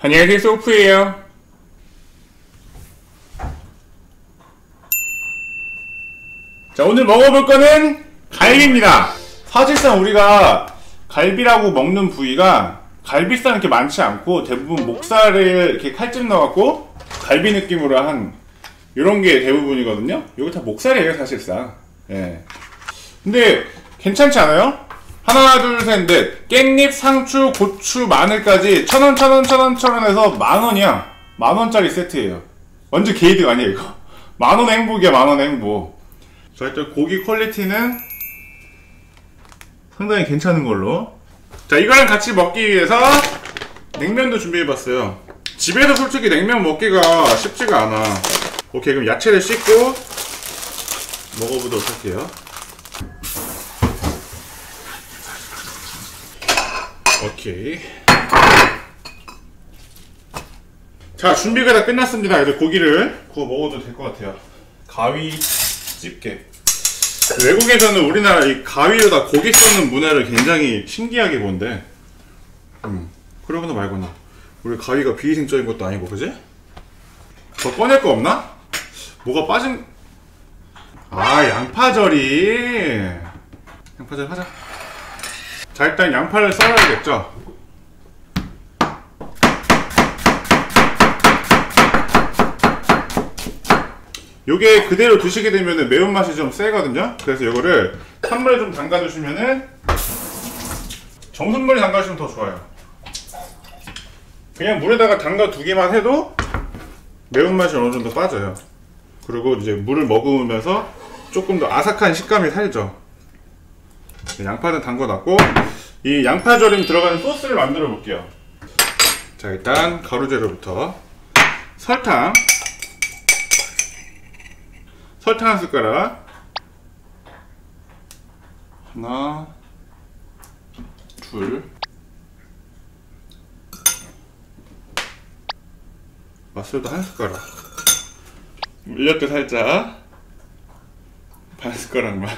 안녕하세요 소프예요 자 오늘 먹어볼 거는 갈비입니다 사실상 우리가 갈비라고 먹는 부위가 갈비살 이렇게 많지 않고 대부분 목살을 이렇게 칼집 넣어갖고 갈비 느낌으로 한 이런 게 대부분이거든요 이거 다 목살이에요 사실상 예. 근데 괜찮지 않아요? 하나 둘셋넷. 깻잎 상추 고추 마늘까지 천원 천원 천원 천원 해서 만원이야. 만원짜리 세트예요. 완전 게이득 아니야 이거? 만원 행복이야 만원 행복. 자 일단 고기 퀄리티는 상당히 괜찮은 걸로. 자 이거랑 같이 먹기 위해서 냉면도 준비해봤어요. 집에서 솔직히 냉면 먹기가 쉽지가 않아. 오케이 그럼 야채를 씻고 먹어보도록 할게요 오케이. 자 준비가 다 끝났습니다. 이제 고기를 구워 먹어도 될 것 같아요. 가위 집게. 외국에서는 우리나라 이 가위로다 고기 썰는 문화를 굉장히 신기하게 본대 음 그러거나 말거나 우리 가위가 비위생적인 것도 아니고 그지? 더 꺼낼 거 없나? 뭐가 빠진 아 양파절이 양파절 하자 자 일단 양파를 썰어야겠죠? 요게 그대로 드시게 되면 매운맛이 좀 세거든요? 그래서 요거를 찬물에 좀 담가 두시면은 정수물에 담가 주시면 더 좋아요. 그냥 물에다가 담가 두기만 해도 매운맛이 어느 정도 빠져요. 그리고 이제 물을 머금으면서 조금 더 아삭한 식감이 살죠 양파는 담궈놨고 이 양파 절임 들어가는 소스를 만들어 볼게요. 자 일단 가루재료부터 설탕. 설탕 한 숟가락. 하나 둘. 맛술도 한 숟가락. 물엿도 살짝 반 숟가락만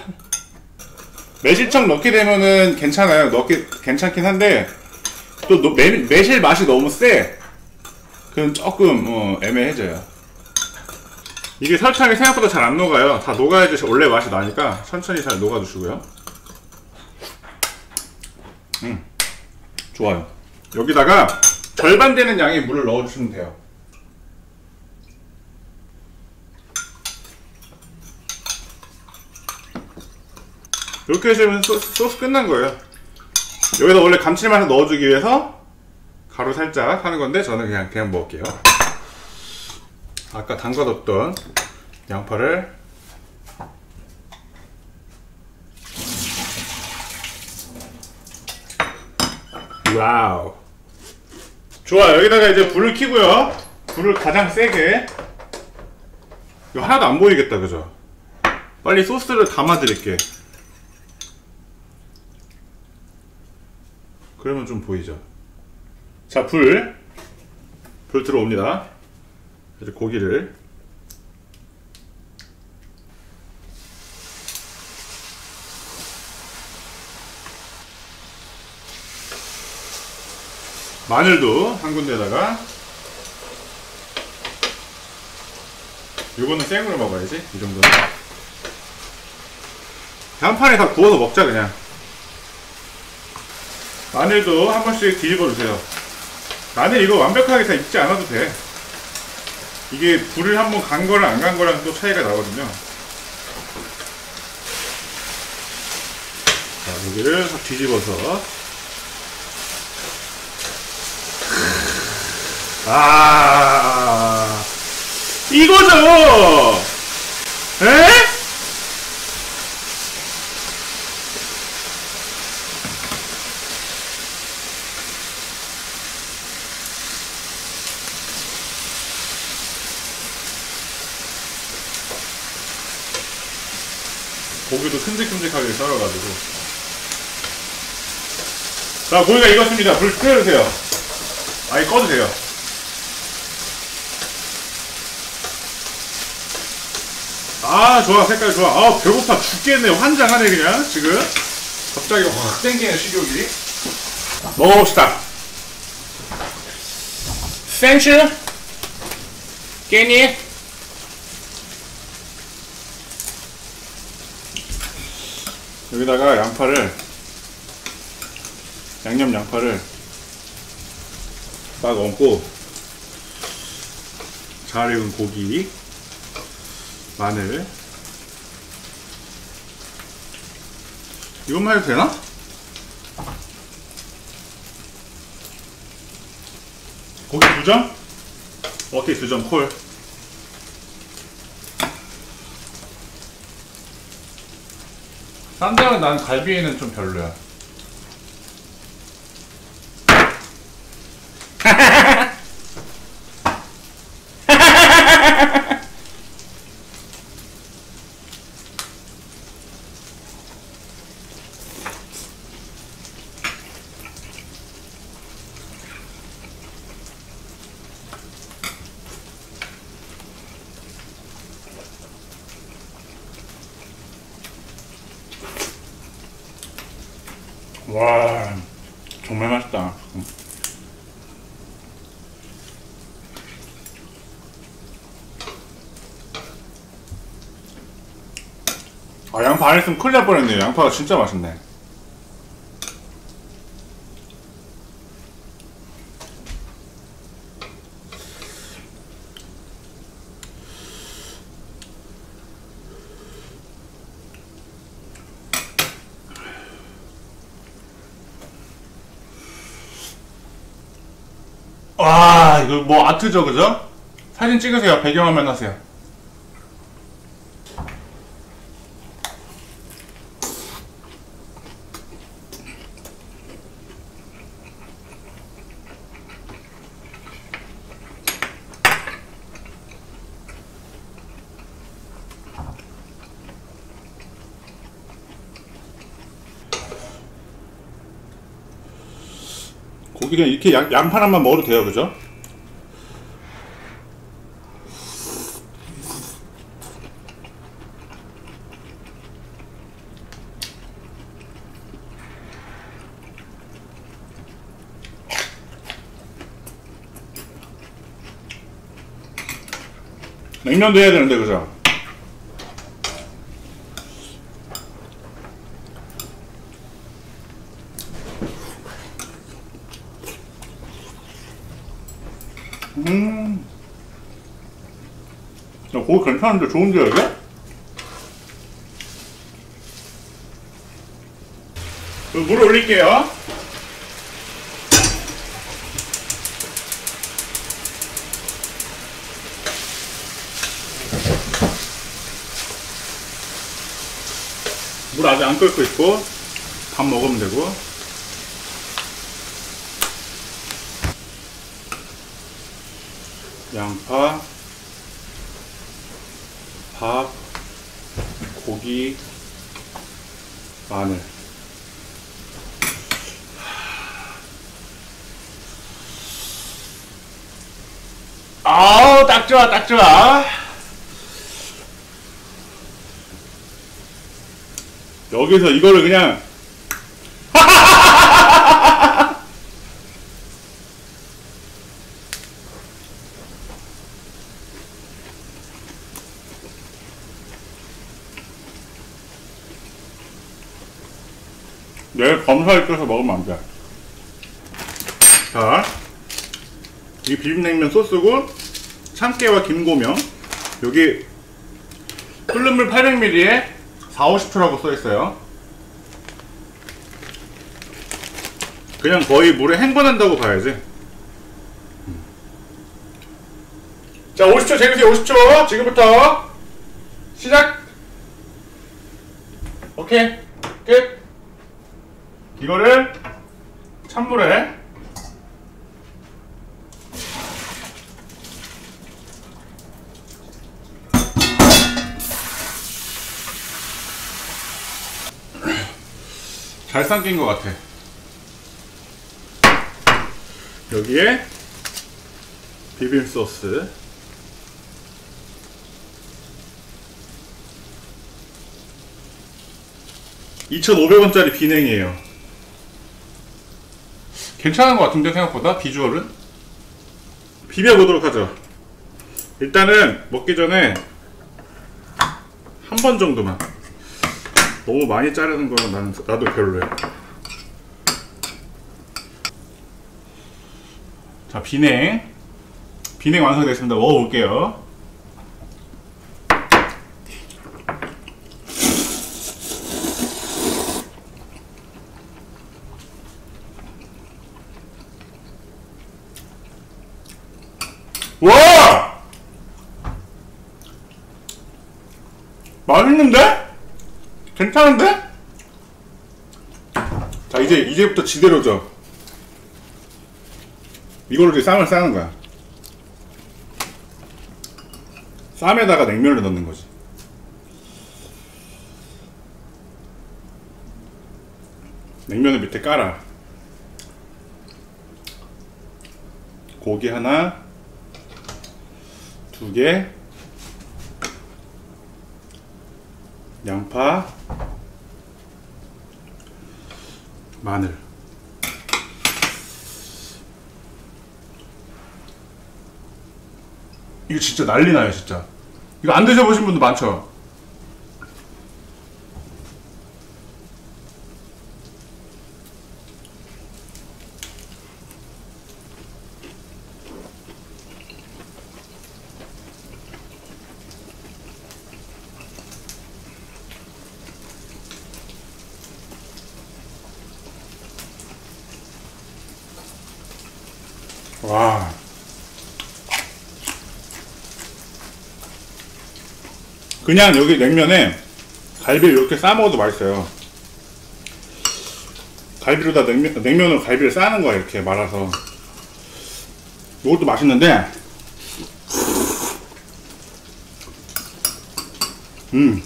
매실청 넣게 되면은 괜찮아요. 넣기 괜찮긴 한데 또 노, 매, 매실 맛이 너무 세 그럼 조금 어, 애매해져요. 이게 설탕이 생각보다 잘 안 녹아요. 다 녹아야지 원래 맛이 나니까 천천히 잘 녹아주시고요. 음 좋아요. 여기다가 절반 되는 양의 물을 넣어주시면 돼요 이렇게 해주면 소스, 소스 끝난 거예요. 여기다 원래 감칠맛을 넣어주기 위해서 가루 살짝 하는 건데 저는 그냥 그냥 먹을게요. 아까 담가뒀던 양파를 와우. 좋아 여기다가 이제 불을 켜고요. 불을 가장 세게. 이거 하나도 안 보이겠다 그죠? 빨리 소스를 담아 드릴게 그러면 좀 보이죠? 자 불. 불 들어옵니다. 이제 고기를. 마늘도 한 군데다가. 요거는 생으로 먹어야지 이 정도는. 단판에 다 구워서 먹자 그냥 마늘도 한 번씩 뒤집어 주세요. 마늘 이거 완벽하게 다 익지 않아도 돼. 이게 불을 한번 간 거랑 안 간 거랑 또 차이가 나거든요. 자 여기를 싹 뒤집어서. 아 이거죠 에? 고기도 큼직큼직하게 썰어가지고. 자 고기가 익었습니다. 불 끄주세요. 아예 꺼주세요. 아 좋아. 색깔 좋아. 아 배고파 죽겠네. 환장하네 그냥. 지금. 갑자기 확 땡기네 식욕이. 먹어봅시다. 센슈 깨니 여기다가 양파를 양념 양파를 딱 얹고 잘 익은 고기 마늘 이것만 해도 되나? 고기 두 점? 오케이 두점 콜. 쌈장은 난 갈비에는 좀 별로야. 와 정말 맛있다. 아 양파 안 했으면 큰일 날 뻔했네요. 양파가 진짜 맛있네. 와 이거 뭐 아트죠 그죠? 사진 찍으세요 배경화면 하세요 그냥 이렇게 양, 양파랑만 먹어도 돼요 그죠? 냉면도 해야 되는데 그죠? 음. 야, 고기 괜찮은데 좋은데요 이게? 그럼 물 올릴게요. 물 아직 안 끓고 있고 밥 먹으면 되고 양파 밥 고기 마늘. 아우 딱 좋아 딱 좋아. 여기서 이거를 그냥 내일 검사에 껴서 먹으면 안 돼. 자, 이 비빔냉면 소스고 참깨와 김고명 여기 끓는 물 800ml에 4, 50초라고 써 있어요. 그냥 거의 물에 헹궈낸다고 봐야지. 자, 50초 재주세요. 50초. 지금부터 시작. 오케이. 끝. 이거를 찬물에 잘 삼킨 것 같아. 여기에 비빔 소스. (2,500원짜리) 비냉이에요 괜찮은 것 같은데 생각보다 비주얼은 비벼보도록 하죠. 일단은 먹기 전에 한 번 정도만. 너무 많이 자르는 거는 나는, 나도 별로야. 자, 비냉. 비냉 완성됐습니다. 먹어볼게요. 와! 맛있는데? 괜찮은데? 자 이제 이제부터 지대로죠. 이걸로 이제 쌈을 싸는 거야. 쌈에다가 냉면을 넣는 거지. 냉면을 밑에 깔아. 고기 하나, 두 개, 양파, 마늘. 이거 진짜 난리 나요, 진짜. 이거 안 드셔보신 분도 많죠? 와. 그냥 여기 냉면에 갈비를 이렇게 싸 먹어도 맛있어요. 갈비로다 냉면, 냉면으로 갈비를 싸는 거야, 이렇게 말아서. 이것도 맛있는데, 음,